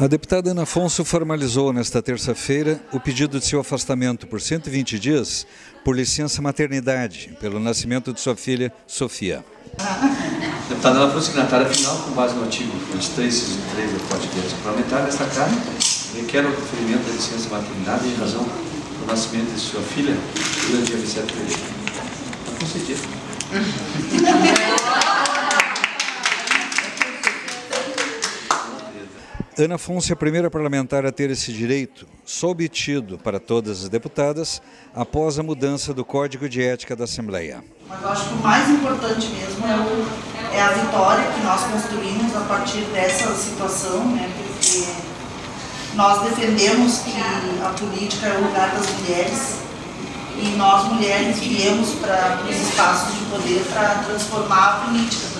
A deputada Ana Afonso formalizou nesta terça-feira o pedido de seu afastamento por 120 dias por licença maternidade, pelo nascimento de sua filha Sofia. Deputada ela foi signatária final com base no artigo 23 e 3 do Código de Parlamentar. Nesta carta, requer o conferimento da licença maternidade em razão do nascimento de sua filha durante dia 27 de fevereiro. Está concedido. Ana Afonso é a primeira parlamentar a ter esse direito, só obtido para todas as deputadas após a mudança do Código de Ética da Assembleia. Mas eu acho que o mais importante mesmo é, o, é a vitória que nós construímos a partir dessa situação, né, porque nós defendemos que a política é o lugar das mulheres e nós mulheres viemos para os espaços de poder para transformar a política.